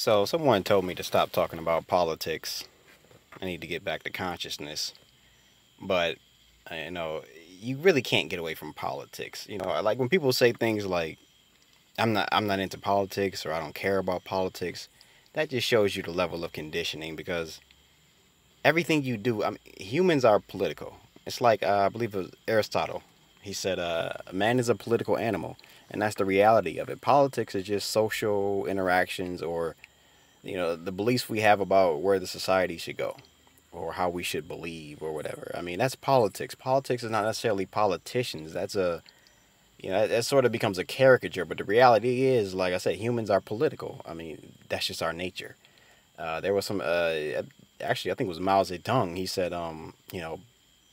So someone told me to stop talking about politics. I need to get back to consciousness. But uh, you know, you really can't get away from politics. You know, like when people say things like I'm not I'm not into politics or I don't care about politics, that just shows you the level of conditioning because everything you do, I mean, humans are political. It's like uh, I believe it was Aristotle. He said, uh, "Man is a political animal," and that's the reality of it. Politics is just social interactions, or you know, the beliefs we have about where the society should go, or how we should believe, or whatever. I mean, that's politics. Politics is not necessarily politicians. That's a you know, that sort of becomes a caricature, but the reality is, like I said, humans are political. I mean, that's just our nature. Uh, there was some, uh, actually, I think it was Mao Zedong. He said, um, you know,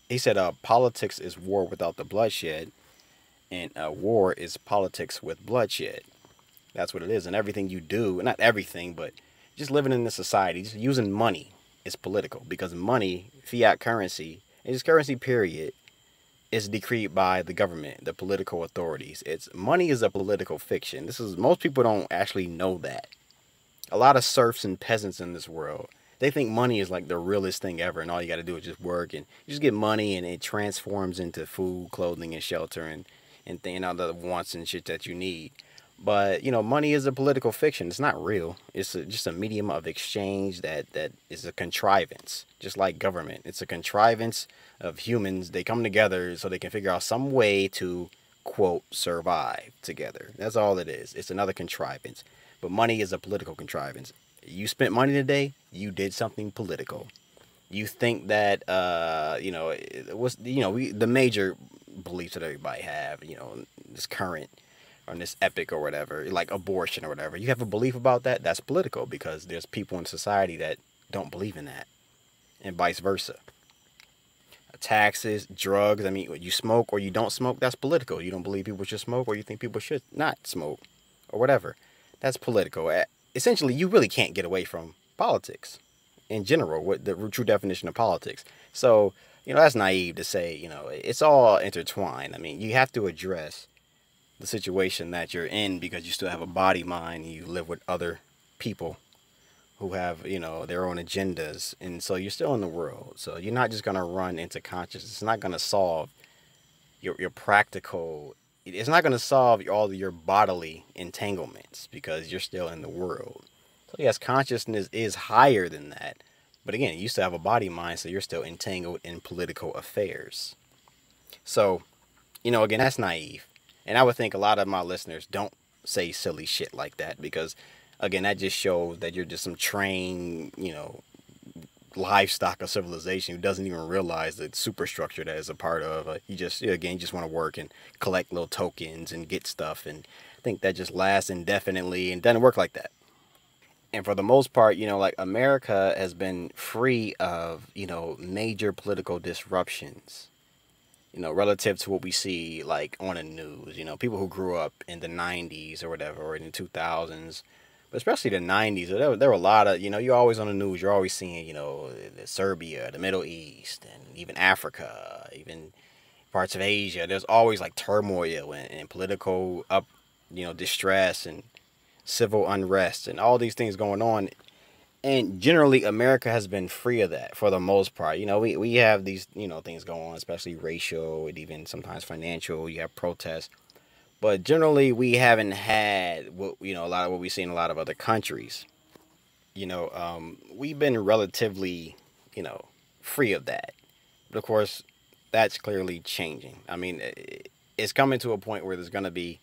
he said, uh, politics is war without the bloodshed, and uh, war is politics with bloodshed. That's what it is. And everything you do, not everything, but just living in this society, just using money is political because money, fiat currency, is currency, period, is decreed by the government, the political authorities. It's money is a political fiction. This is most people don't actually know that. A lot of serfs and peasants in this world, they think money is like the realest thing ever, and all you got to do is just work and you just get money, and it transforms into food, clothing, and shelter, and and thing other wants and shit that you need. But you know, money is a political fiction. It's not real. It's a, just a medium of exchange that that is a contrivance, just like government. It's a contrivance of humans. They come together so they can figure out some way to quote survive together. That's all it is. It's another contrivance. But money is a political contrivance. You spent money today. You did something political. You think that uh, you know what's you know we the major beliefs that everybody have. You know this current on this epic or whatever, like abortion or whatever. You have a belief about that, that's political because there's people in society that don't believe in that, and vice versa. Taxes, drugs. I mean, you smoke or you don't smoke, that's political. You don't believe people should smoke or you think people should not smoke or whatever. That's political. Essentially, you really can't get away from politics in general, what the true definition of politics. So, you know, that's naive to say, you know, it's all intertwined. I mean, you have to address the situation that you're in because you still have a body mind and you live with other people who have you know their own agendas. And so you're still in the world. So you're not just going to run into consciousness. It's not going to solve your, your practical it's not going to solve all your bodily entanglements because you're still in the world. So yes consciousness is higher than that. But again you still have a body mind so you're still entangled in political affairs. So you know again that's naive and I would think a lot of my listeners don't say silly shit like that because, again, that just shows that you're just some trained, you know, livestock of civilization who doesn't even realize the superstructure that is a part of. Uh, you just, again, you just want to work and collect little tokens and get stuff. And I think that just lasts indefinitely and doesn't work like that. And for the most part, you know, like America has been free of, you know, major political disruptions you know, relative to what we see like on the news. You know, people who grew up in the '90s or whatever, or in the 2000s, but especially the '90s. There, there were a lot of, you know, you're always on the news. You're always seeing, you know, Serbia, the Middle East, and even Africa, even parts of Asia. There's always like turmoil and, and political up, you know, distress and civil unrest and all these things going on and generally america has been free of that for the most part. You know we, we have these you know things going on especially racial and even sometimes financial. You have protests. But generally we haven't had what you know a lot of what we see in a lot of other countries. You know um, we've been relatively you know free of that. But of course that's clearly changing. I mean it's coming to a point where there's going to be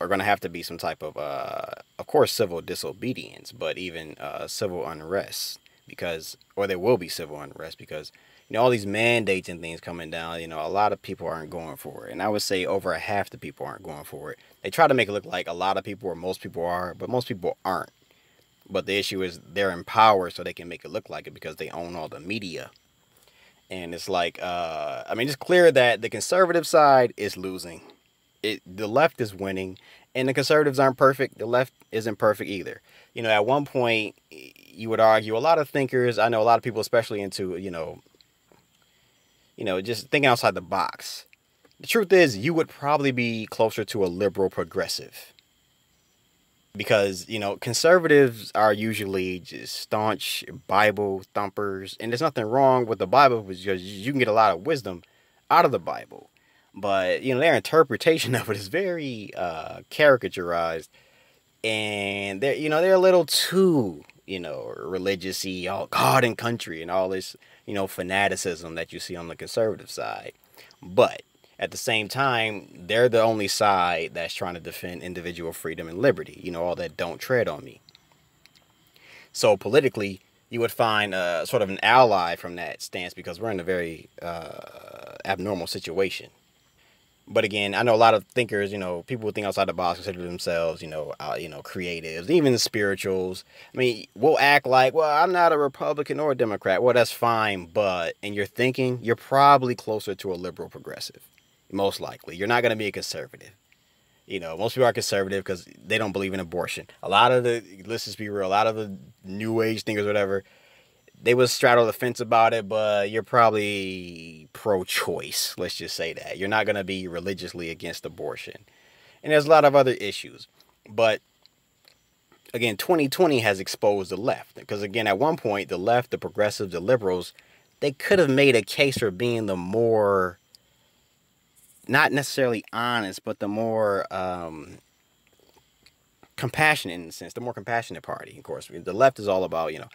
are going to have to be some type of, uh, of course, civil disobedience, but even uh, civil unrest because, or there will be civil unrest because, you know, all these mandates and things coming down, you know, a lot of people aren't going for it. And I would say over half the people aren't going for it. They try to make it look like a lot of people or most people are, but most people aren't. But the issue is they're in power so they can make it look like it because they own all the media. And it's like, uh, I mean, it's clear that the conservative side is losing it the left is winning and the conservatives aren't perfect. The left isn't perfect either. You know at one point you would argue a lot of thinkers i know a lot of people especially into you know you know just thinking outside the box. The truth is you would probably be closer to a liberal progressive. Because you know conservatives are usually just staunch Bible thumpers, and there's nothing wrong with the Bible because you can get a lot of wisdom out of the Bible, but you know their interpretation of it is very uh, caricaturized, and they're you know they're a little too you know religious-y, all God and country, and all this you know fanaticism that you see on the conservative side, but at the same time, they're the only side that's trying to defend individual freedom and liberty. You know, all that don't tread on me. So politically, you would find uh, sort of an ally from that stance because we're in a very uh, abnormal situation. But again, I know a lot of thinkers, you know, people who think outside the box consider themselves, you know, uh, you know, creatives, even spirituals. I mean, we'll act like, well, I'm not a Republican or a Democrat. Well, that's fine, but in your thinking, you're probably closer to a liberal progressive most likely. You're not going to be a conservative. You know, most people are conservative because they don't believe in abortion. A lot of the, let's just be real, a lot of the new age thinkers, whatever, they would straddle the fence about it, but you're probably pro choice. Let's just say that. You're not going to be religiously against abortion. And there's a lot of other issues. But again, 2020 has exposed the left. Because again, at one point, the left, the progressives, the liberals, they could have made a case for being the more not necessarily honest, but the more um, compassionate in a sense, the more compassionate party, of course. The left is all about, you know,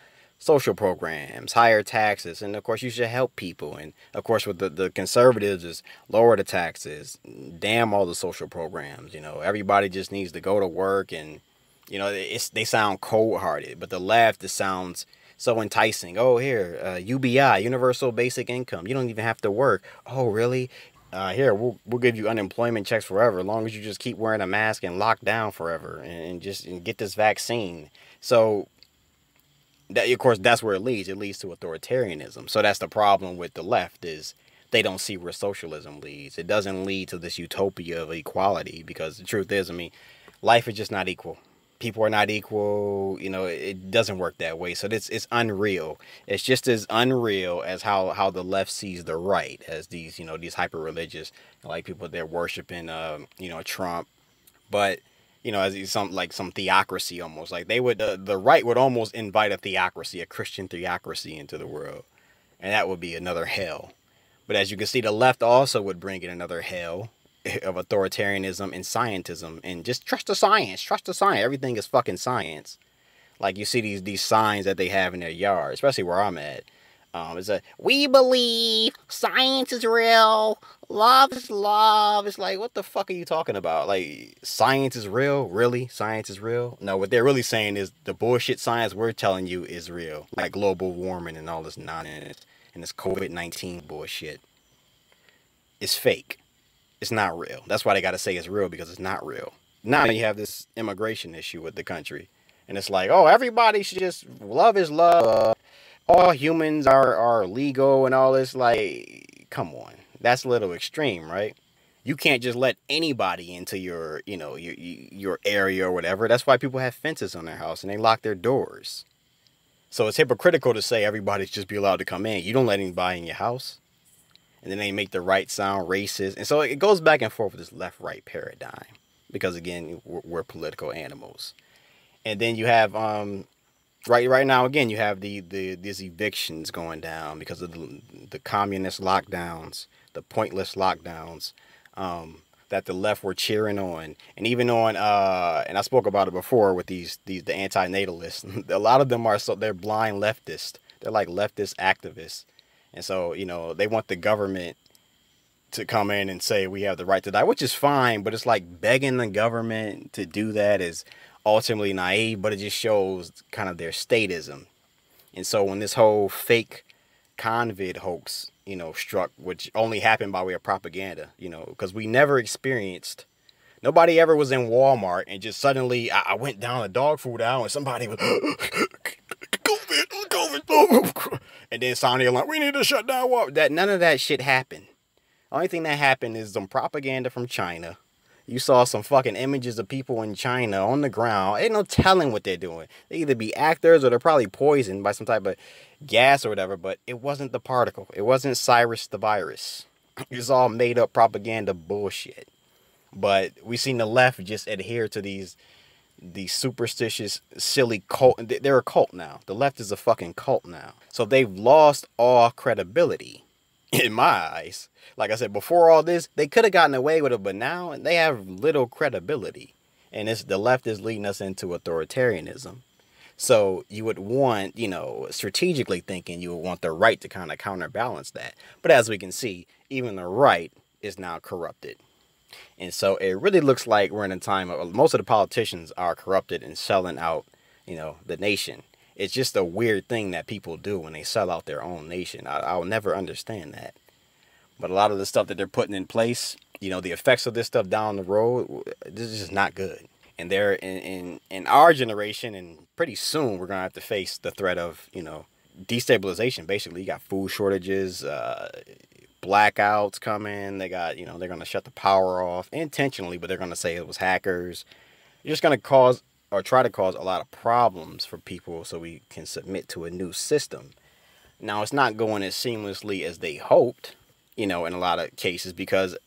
social programs, higher taxes, and of course you should help people. And of course with the, the conservatives is lower the taxes, damn all the social programs, you know, everybody just needs to go to work and you know, it's they sound cold hearted, but the left it sounds so enticing. Oh, here, uh, UBI, Universal Basic Income. You don't even have to work. Oh, really? uh, here we'll we'll give you unemployment checks forever, as long as you just keep wearing a mask and lock down forever, and, and just and get this vaccine. So that of course that's where it leads. It leads to authoritarianism. So that's the problem with the left is they don't see where socialism leads. It doesn't lead to this utopia of equality because the truth is, I mean, life is just not equal people are not equal. You know, it doesn't work that way. So it's it's unreal. It's just as unreal as how how the left sees the right as these you know these hyper religious like people they're worshiping um, you know Trump, but you know as some like some theocracy almost like they would uh, the right would almost invite a theocracy a Christian theocracy into the world, and that would be another hell. But as you can see, the left also would bring in another hell of authoritarianism and scientism and just trust the science trust the science everything is fucking science like you see these these signs that they have in their yard especially where i'm at um it's a we believe science is real love is love it's like what the fuck are you talking about like science is real really science is real no what they're really saying is the bullshit science we're telling you is real like global warming and all this nonsense and this covid-19 bullshit It's fake it's not real. That's why they got to say it's real because it's not real. Now you have this immigration issue with the country. And it's like, oh, everybody should just love is love. All humans are, are legal and all this. Like, come on. That's a little extreme, right? You can't just let anybody into your, you know, your, your area or whatever. That's why people have fences on their house and they lock their doors. So it's hypocritical to say everybody should just be allowed to come in. You don't let anybody in your house and then they make the right sound racist. And so it goes back and forth with this left right paradigm because again, we're, we're, political animals. And then you have um, right right now again you have the the these evictions going down because of the, the communist lockdowns, the pointless lockdowns. Um, that the left were cheering on, and even on, uh, and I spoke about it before with these these the anti-natalists. a lot of them are so they're blind leftists. They're like leftist activists and so, you know, they want the government to come in and say we have the right to die, which is fine, but it's like begging the government to do that is ultimately naive, but it just shows kind of their statism. And so when this whole fake convid hoax, you know, struck, which only happened by way of propaganda, you know, because we never experienced Nobody ever was in Walmart and just suddenly I, I went down a dog food aisle and somebody was COVID, COVID, and then sounded like we need to shut down Walmart. That none of that shit happened. Only thing that happened is some propaganda from China. You saw some fucking images of people in China on the ground. Ain't no telling what they're doing. They either be actors or they're probably poisoned by some type of gas or whatever, but it wasn't the particle. It wasn't Cyrus the virus. It's all made up propaganda bullshit. But we seen the left just adhere to these these superstitious, silly cult. They're a cult now. The left is a fucking cult now. So they've lost all credibility in my eyes. Like I said, before all this, they could have gotten away with it, but now they have little credibility. And it's the left is leading us into authoritarianism. So you would want, you know, strategically thinking, you would want the right to kind of counterbalance that. But as we can see, even the right is now corrupted. And so it really looks like we're in a time of most of the politicians are corrupted and selling out, you know, the nation. It's just a weird thing that people do when they sell out their own nation. I, I'll never understand that. But a lot of the stuff that they're putting in place, you know, the effects of this stuff down the road, this is just not good. And they're in, in, in our generation, and pretty soon we're going to have to face the threat of, you know, destabilization. Basically, you got food shortages, uh, blackouts coming. They got, you know, they're going to shut the power off intentionally, but they're going to say it was hackers. You're just going to cause or try to cause a lot of problems for people so we can submit to a new system. Now, it's not going as seamlessly as they hoped, you know, in a lot of cases because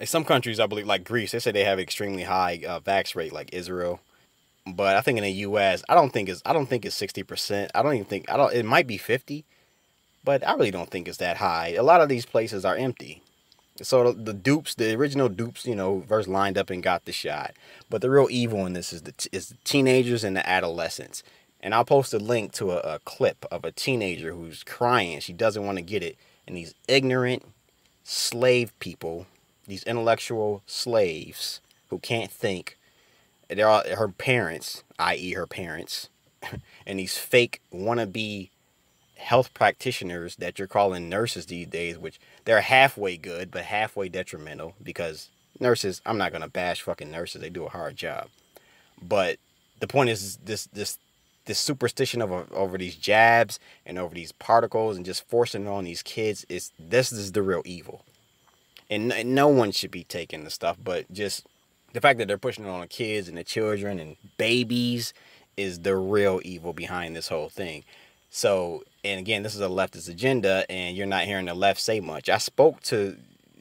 in some countries, I believe, like Greece, they say they have extremely high uh, vax rate, like Israel. But I think in the U.S., I don't think it's I don't think it's sixty percent. I don't even think I don't. It might be fifty but I really don't think it's that high. A lot of these places are empty. So the, dupes, the original dupes, you know, first lined up and got the shot. But the real evil in this is the is the teenagers and the adolescents. And I'll post a link to a, a clip of a teenager who's crying. She doesn't want to get it. And these ignorant slave people, these intellectual slaves who can't think, they're all, her parents, i.e., her parents, and these fake wannabe health practitioners that you're calling nurses these days, which they're halfway good, but halfway detrimental because nurses, I'm not going to bash fucking nurses. They do a hard job. But the point is this, this, this superstition over, over these jabs and over these particles and just forcing it on these kids is this is the real evil. And, and no one should be taking the stuff, but just the fact that they're pushing it on the kids and the children and babies is the real evil behind this whole thing. So, and again, this is a leftist agenda, and you're not hearing the left say much. I spoke to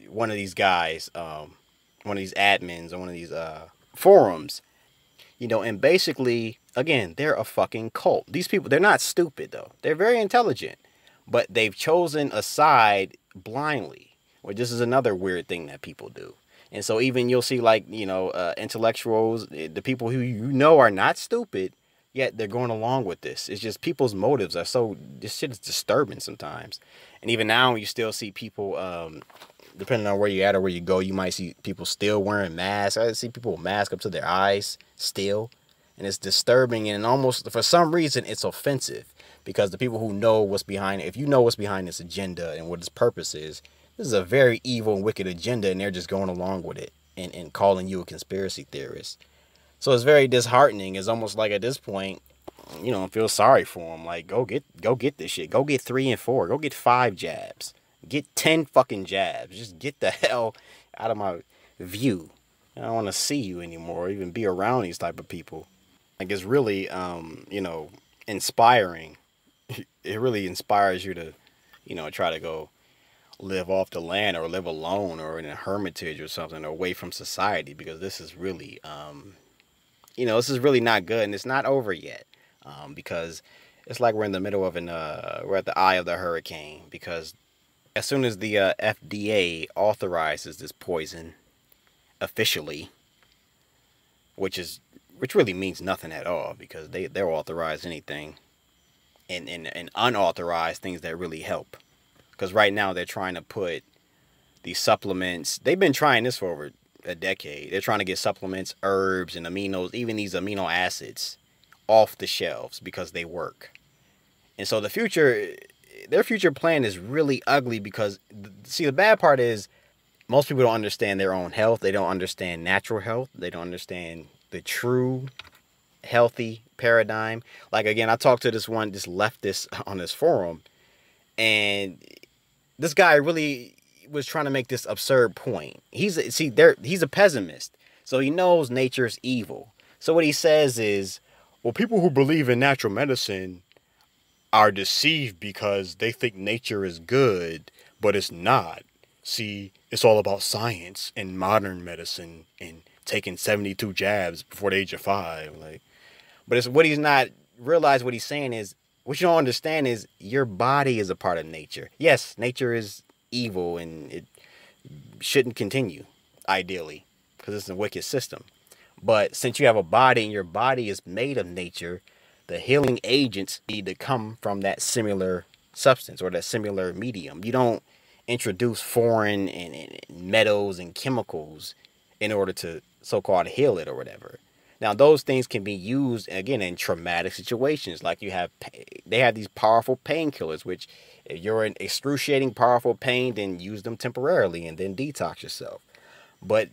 one of these guys, um, one of these admins on one of these uh, forums, you know, and basically, again, they're a fucking cult. These people, they're not stupid though. They're very intelligent, but they've chosen a side blindly. Well, this is another weird thing that people do. And so even you'll see like, you know, uh, intellectuals, the people who you know are not stupid, yet they're going along with this. It's just people's motives are so this shit is disturbing sometimes. And even now you still see people um depending on where you're at or where you go, you might see people still wearing masks. I see people mask up to their eyes still. And it's disturbing and almost for some reason it's offensive because the people who know what's behind it, if you know what's behind this agenda and what its purpose is, this is a very evil and wicked agenda and they're just going along with it and, and calling you a conspiracy theorist. So it's very disheartening. It's almost like at this point, you know, I feel sorry for him. Like, go get go get this shit. Go get three and four. Go get five jabs. Get ten fucking jabs. Just get the hell out of my view. I don't want to see you anymore, or even be around these type of people. Like it's really um, you know, inspiring. It really inspires you to, you know, try to go live off the land or live alone or in a hermitage or something away from society because this is really um you know, this is really not good and it's not over yet. Um, because it's like we're in the middle of an, uh, we're at the eye of the hurricane because as soon as the uh, FDA authorizes this poison officially, which is, which really means nothing at all because they, they'll authorize anything and, and, and unauthorized things that really help. Because right now they're trying to put these supplements, they've been trying this for over a decade. They're trying to get supplements, herbs, and aminos, even these amino acids, off the shelves because they work. And so the future, their future plan is really ugly because, see, the bad part is most people don't understand their own health. They don't understand natural health. They don't understand the true healthy paradigm. Like, again, I talked to this one, just left this leftist on this forum, and this guy really was trying to make this absurd point. He's a, see there he's a pessimist. So he knows nature's evil. So what he says is, well, people who believe in natural medicine are deceived because they think nature is good, but it's not. See, it's all about science and modern medicine and taking 72 jabs before the age of five. Like, but it's what he's not realize what he's saying is what you don't understand is your body is a part of nature. Yes, nature is evil and it shouldn't continue, ideally, because it's a wicked system. But since you have a body and your body is made of nature, the healing agents need to come from that similar substance or that similar medium. You don't introduce foreign and, and metals and chemicals in order to so-called heal it or whatever. Now those things can be used again in traumatic situations, like you have they have these powerful painkillers, which if you're in excruciating powerful pain, then use them temporarily and then detox yourself. But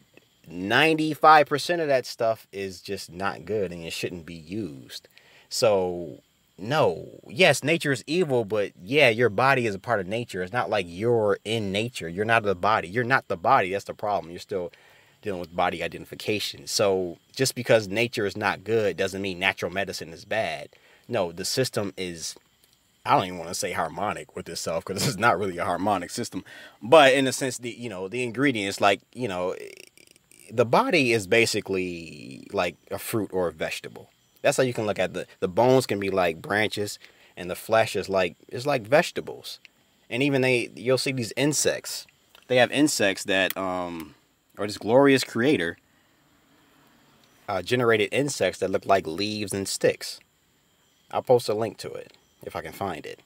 95% of that stuff is just not good and it shouldn't be used. So no, yes, nature is evil, but yeah, your body is a part of nature. It's not like you're in nature. You're not the body. You're not the body. That's the problem. You're still dealing with body identification. So just because nature is not good doesn't mean natural medicine is bad. No, the system is I don't even want to say harmonic with itself because it's not really a harmonic system. But in a sense, the you know the ingredients like you know the body is basically like a fruit or a vegetable. That's how you can look at the the bones can be like branches, and the flesh is like is like vegetables. And even they you'll see these insects. They have insects that um or this glorious creator uh, generated insects that look like leaves and sticks. I'll post a link to it if I can find it.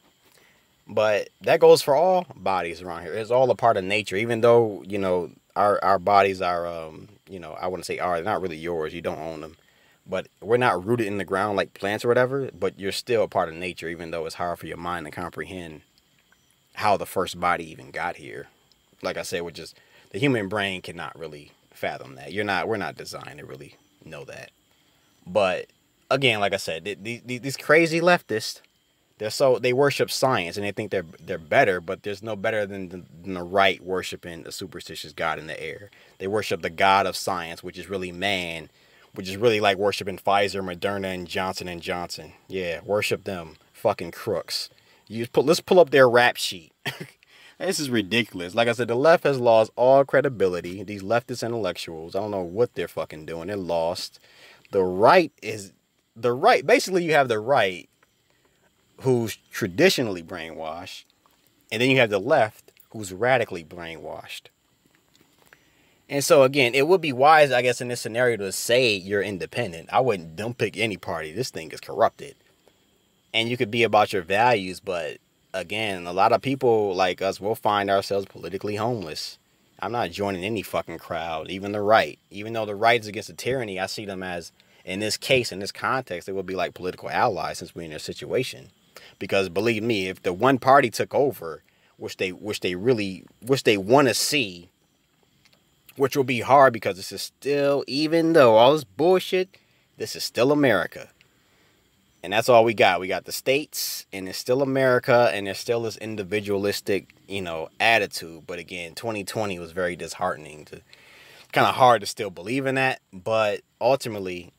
But that goes for all bodies around here. It's all a part of nature, even though, you know, our, our bodies are, um, you know, I wouldn't say are, they're not really yours. You don't own them. But we're not rooted in the ground like plants or whatever, but you're still a part of nature, even though it's hard for your mind to comprehend how the first body even got here. Like I said, we're just the human brain cannot really fathom that. You're not. We're not designed to really know that. But again, like I said, these, these crazy leftists, they're so they worship science and they think they're they're better, but there's no better than the, than the right worshiping a superstitious god in the air. They worship the god of science, which is really man, which is really like worshiping Pfizer, Moderna, and Johnson and Johnson. Yeah, worship them, fucking crooks. You put let's pull up their rap sheet. This is ridiculous. Like I said, the left has lost all credibility. These leftist intellectuals, I don't know what they're fucking doing. They're lost. The right is the right. Basically, you have the right who's traditionally brainwashed, and then you have the left who's radically brainwashed. And so again, it would be wise, I guess, in this scenario to say you're independent. I wouldn't don't pick any party. This thing is corrupted. And you could be about your values, but again, a lot of people like us will find ourselves politically homeless. I'm not joining any fucking crowd, even the right. Even though the right is against the tyranny, I see them as, in this case, in this context, they would be like political allies since we're in their situation. Because believe me, if the one party took over, which they which they really which they want to see, which will be hard because this is still, even though all this bullshit, this is still America. And that's all we got. We got the states, and it's still America, and there's still this individualistic, you know, attitude. But again, 2020 was very disheartening. To kind of hard to still believe in that, but ultimately,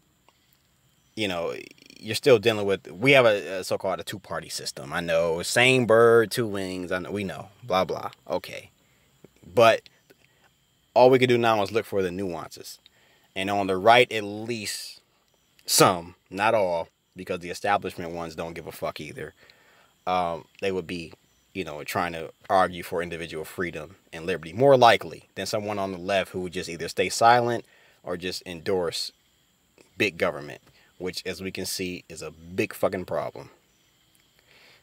you know, you're still dealing with. We have a, a so-called a two-party system. I know, same bird, two wings. I know, we know, blah blah. Okay, but all we can do now is look for the nuances, and on the right, at least some, not all because the establishment ones don't give a fuck either. Um, they would be, you know, trying to argue for individual freedom and liberty more likely than someone on the left who would just either stay silent or just endorse big government, which, as we can see, is a big fucking problem.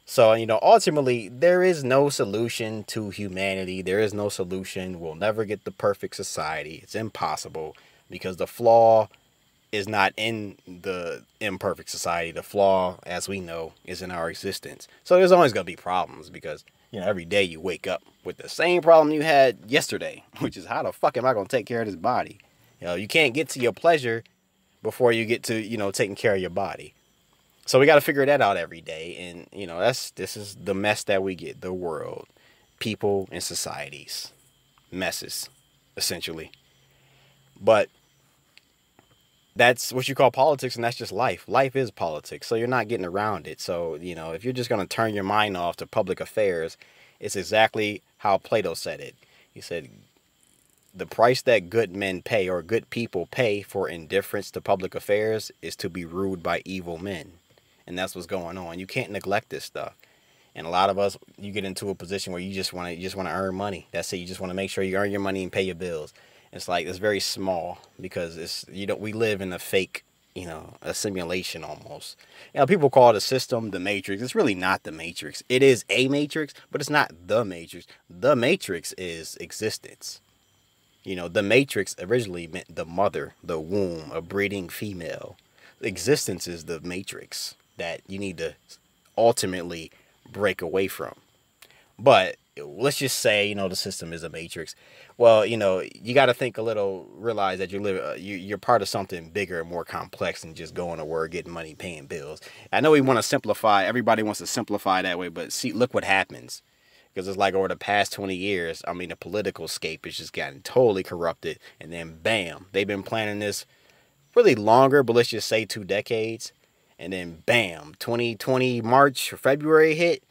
So, you know, ultimately, there is no solution to humanity. There is no solution. We'll never get the perfect society. It's impossible because the flaw is not in the imperfect society. The flaw, as we know, is in our existence. So there's always going to be problems because, you know, every day you wake up with the same problem you had yesterday, which is how the fuck am I going to take care of this body? You know, you can't get to your pleasure before you get to, you know, taking care of your body. So we got to figure that out every day. And, you know, that's, this is the mess that we get, the world, people and societies, messes, essentially. But that's what you call politics and that's just life life is politics so you're not getting around it so you know if you're just going to turn your mind off to public affairs it's exactly how plato said it he said the price that good men pay or good people pay for indifference to public affairs is to be ruled by evil men. And that's what's going on. You can't neglect this stuff. And a lot of us, you get into a position where you just want to, you just want to earn money. That's it. You just want to make sure you earn your money and pay your bills. It's like it's very small because it's you know we live in a fake, you know, a simulation almost. You know, people call a system the matrix. It's really not the matrix. It is a matrix, but it's not the matrix. The matrix is existence. You know, the matrix originally meant the mother, the womb, a breeding female. Existence is the matrix that you need to ultimately break away from. But let's just say, you know, the system is a matrix. Well, you know, you got to think a little, realize that you're living, uh, you, you're part of something bigger and more complex than just going to work, getting money, paying bills. I know we want to simplify. Everybody wants to simplify that way, but see, look what happens. Because it's like over the past 20 years, I mean, the political scape has just gotten totally corrupted. And then bam, they've been planning this really longer, but let's just say two decades. And then bam, 2020 March or February hit.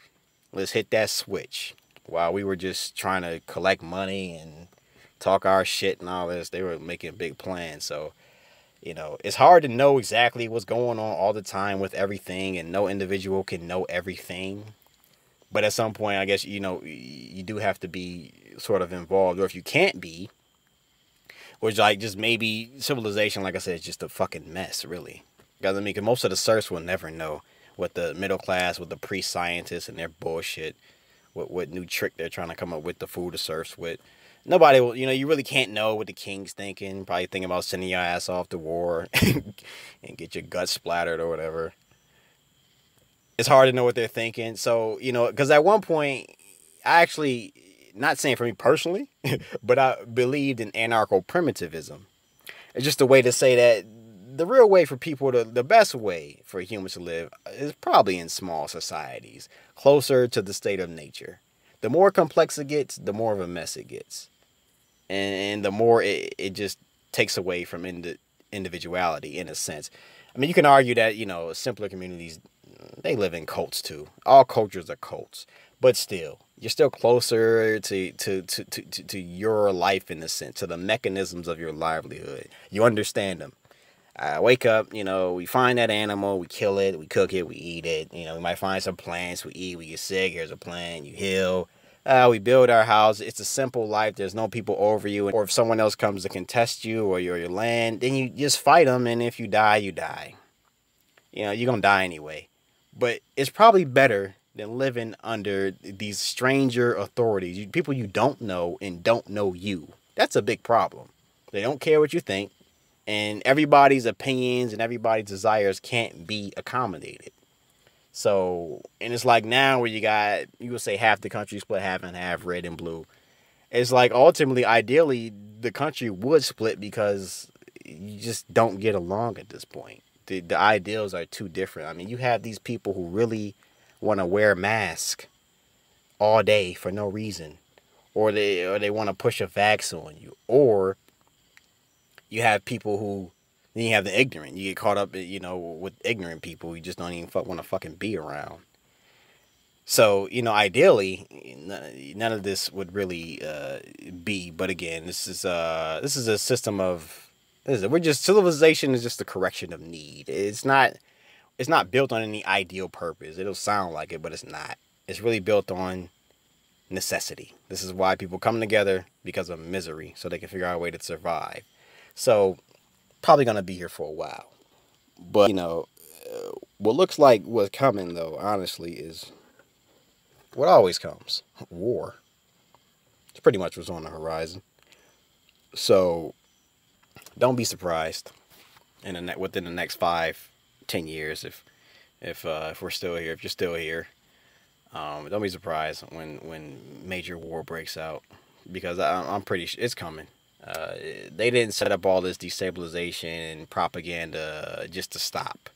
Let's hit that switch. While we were just trying to collect money and talk our shit and all this, they were making big plans. So, you know, it's hard to know exactly what's going on all the time with everything, and no individual can know everything. But at some point, I guess, you know, you do have to be sort of involved, or if you can't be, which like just maybe civilization, like I said, is just a fucking mess, really. Because I mean, cause most of the serfs will never know what the middle class, with the pre-scientists and their bullshit, what what new trick they're trying to come up with the food the serfs with. Nobody will, you know, you really can't know what the king's thinking. Probably thinking about sending your ass off to war and get your guts splattered or whatever. It's hard to know what they're thinking. So, you know, because at one point, I actually, not saying for me personally, but I believed in anarcho primitivism. It's just a way to say that the real way for people to, the best way for humans to live is probably in small societies, closer to the state of nature. The more complex it gets, the more of a mess it gets. And, and the more it, it just takes away from indi- individuality in a sense. I mean, you can argue that, you know, simpler communities, they live in cults too. All cultures are cults. But still, you're still closer to, to, to, to, to your life in a sense, to the mechanisms of your livelihood. You understand them. I wake up, you know, we find that animal, we kill it, we cook it, we eat it. You know, we might find some plants, we eat, we get sick, here's a plant, you heal. Uh, we build our house. It's a simple life. There's no people over you. Or if someone else comes to contest you or your, your land, then you just fight them. And if you die, you die. You know, you're going to die anyway. But it's probably better than living under these stranger authorities, people you don't know and don't know you. That's a big problem. They don't care what you think and everybody's opinions and everybody's desires can't be accommodated. So, and it's like now where you got, you would say half the country split half and half, red and blue. It's like ultimately, ideally, the country would split because you just don't get along at this point. The, the ideals are too different. I mean, you have these people who really want to wear a mask all day for no reason, or they or they want to push a vax on you, or you have people who then you have the ignorant. You get caught up, you know, with ignorant people. You just don't even want to fucking be around. So you know, ideally, none of this would really uh, be. But again, this is uh this is a system of this is, we're just civilization is just a correction of need. It's not it's not built on any ideal purpose. It'll sound like it, but it's not. It's really built on necessity. This is why people come together because of misery, so they can figure out a way to survive. So probably going to be here for a while. But, you know, what looks like what's coming, though, honestly, is what always comes war. It's pretty much what's on the horizon. So don't be surprised in the within the next five, ten years if if uh, if we're still here, if you're still here. Um, don't be surprised when when major war breaks out because I, I'm pretty sure it's coming. Uh, they didn't set up all this destabilization and propaganda just to stop.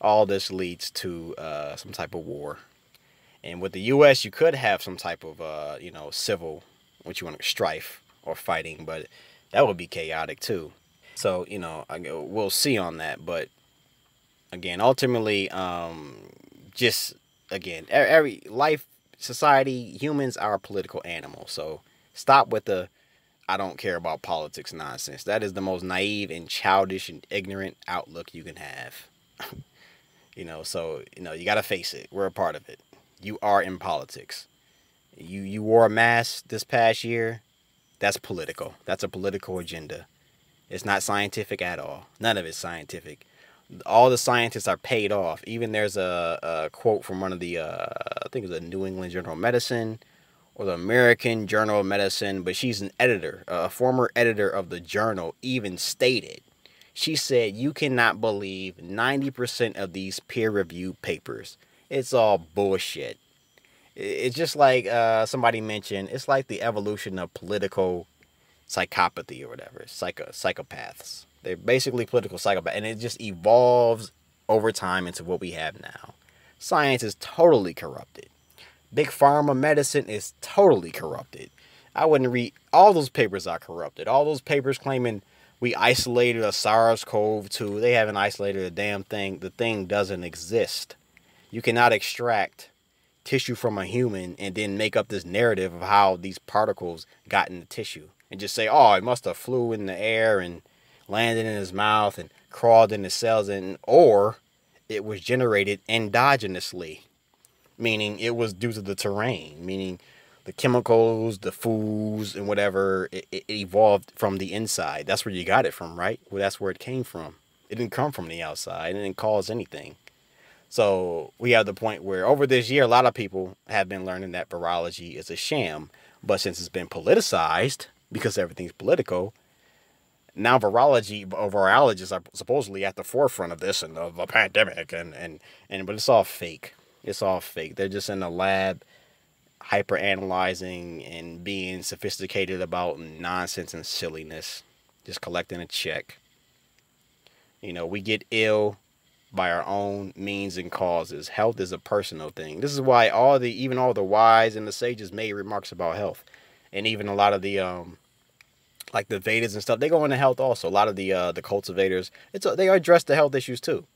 All this leads to uh, some type of war. And with the U.S., you could have some type of, uh, you know, civil, what you want, strife or fighting, but that would be chaotic too. So, you know, I, we'll see on that. But again, ultimately, um, just again, every life, society, humans are political animal. So stop with the I don't care about politics nonsense. That is the most naive and childish and ignorant outlook you can have. you know, so you know, you gotta face it. We're a part of it. You are in politics. You you wore a mask this past year. That's political. That's a political agenda. It's not scientific at all. None of it's scientific. All the scientists are paid off. Even there's a, a quote from one of the, uh, I think it's the New England Journal of Medicine or the American Journal of Medicine, but she's an editor, a former editor of the journal, even stated. She said, You cannot believe 90% of these peer reviewed papers. It's all bullshit. It's just like uh, somebody mentioned, it's like the evolution of political psychopathy or whatever, psycho psychopaths. They're basically political psychopaths, and it just evolves over time into what we have now. Science is totally corrupted. Big pharma medicine is totally corrupted. I wouldn't read all those papers are corrupted. All those papers claiming we isolated a SARS-CoV-2, they haven't isolated a damn thing. The thing doesn't exist. You cannot extract tissue from a human and then make up this narrative of how these particles got in the tissue and just say, oh, it must have flew in the air and landed in his mouth and crawled in the cells, and or it was generated endogenously, meaning it was due to the terrain, meaning the chemicals, the foods, and whatever it, it evolved from the inside. That's where you got it from, right? Well, that's where it came from. It didn't come from the outside. It didn't cause anything. So we have the point where over this year, a lot of people have been learning that virology is a sham. But since it's been politicized, because everything's political. Now virology virologists are supposedly at the forefront of this and of a pandemic and, and, and but it's all fake. It's all fake. They're just in the lab hyper analyzing and being sophisticated about nonsense and silliness. Just collecting a check. You know, we get ill by our own means and causes. Health is a personal thing. This is why all the even all the wise and the sages made remarks about health and even a lot of the um like the Vedas and stuff, they go into health also. A lot of the uh, the cultivators, it's a, they address the health issues too,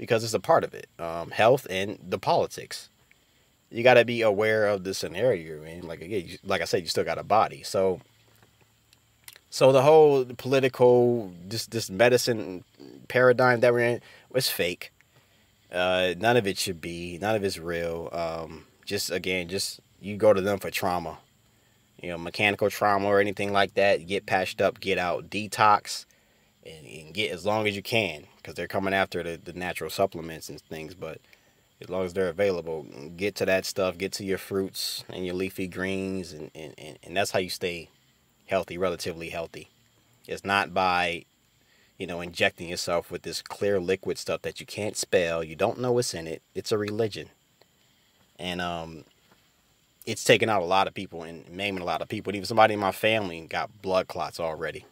because it's a part of it. Um, health and the politics. You got to be aware of the scenario you're in. Like again, you, like I said, you still got a body. So, so the whole political this this medicine paradigm that we're in was fake. Uh, none of it should be. None of it's real. Um, just again, just you go to them for trauma you know, mechanical trauma or anything like that, get patched up, get out, detox, and, and get as long as you can because they're coming after the, the natural supplements and things. But as long as they're available, get to that stuff, get to your fruits and your leafy greens, and, and, and, and that's how you stay healthy, relatively healthy. It's not by, you know, injecting yourself with this clear liquid stuff that you can't spell, you don't know what's in it. It's a religion. And um, it's taken out a lot of people and maiming a lot of people. Even somebody in my family got blood clots already.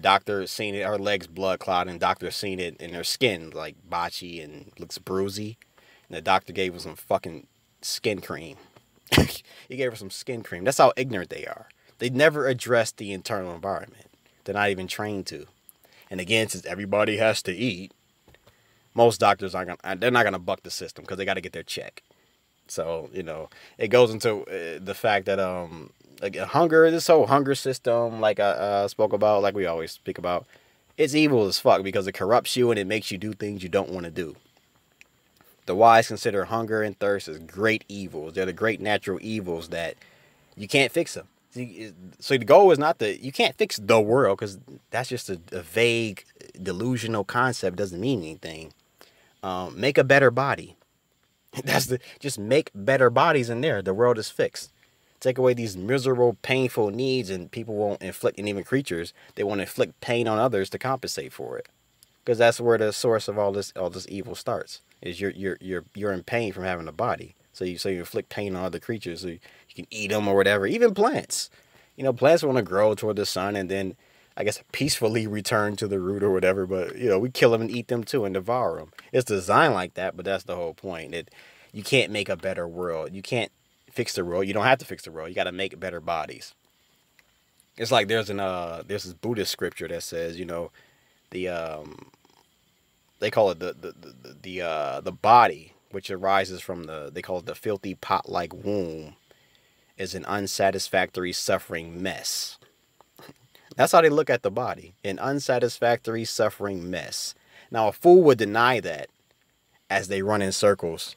Doctor seen it, her legs blood clot, and doctor seen it in her skin, like botchy and looks bruisey. And the doctor gave her some fucking skin cream. he gave her some skin cream. That's how ignorant they are. They never address the internal environment. They're not even trained to. And again, since everybody has to eat, most doctors aren't gonna, they're not gonna buck the system because they got to get their check. So you know, it goes into uh, the fact that um, like hunger, this whole hunger system, like I uh, spoke about, like we always speak about, it's evil as fuck because it corrupts you and it makes you do things you don't want to do. The wise consider hunger and thirst as great evils. They're the great natural evils that you can't fix them. So the goal is not that you can't fix the world because that's just a, a, vague, delusional concept. Doesn't mean anything. Um, make a better body. That's the just make better bodies in there. The world is fixed. Take away these miserable, painful needs, and people won't inflict, and even creatures, they won't inflict pain on others to compensate for it. Because that's where the source of all this all this evil starts. Is you're you're you're you're in pain from having a body. So you so you inflict pain on other creatures, so you, you can eat them or whatever. Even plants. You know, plants want to grow toward the sun and then I guess peacefully return to the root or whatever. But you know, we kill them and eat them too and devour them. It's designed like that, but that's the whole point. That you can't make a better world. You can't fix the world. You don't have to fix the world. You got to make better bodies. It's like there's an uh there's this Buddhist scripture that says you know the um they call it the the the, the uh the body which arises from the they call it the filthy pot like womb is an unsatisfactory suffering mess That's how they look at the body an unsatisfactory, suffering mess. Now, a fool would deny that as they run in circles,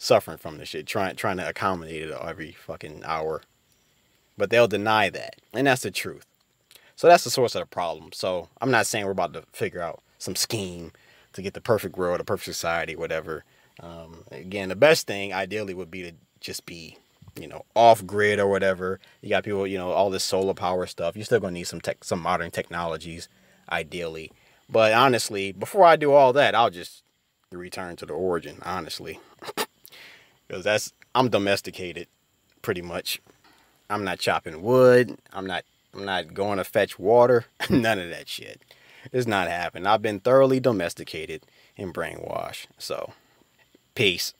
suffering from this shit, trying, trying to accommodate it every fucking hour. But they'll deny that. And that's the truth. So that's the source of the problem. So I'm not saying we're about to figure out some scheme to get the perfect world, a perfect society, whatever. Um, again, the best thing ideally would be to just be, you know, off grid or whatever. You got people, you know, all this solar power stuff. You're still gonna need some tech, some modern technologies, ideally. But honestly, before I do all that, I'll just return to the origin. Honestly, because that's I'm domesticated, pretty much. I'm not chopping wood. I'm not. I'm not going to fetch water. None of that shit. It's not happening. I've been thoroughly domesticated and brainwashed. So, peace.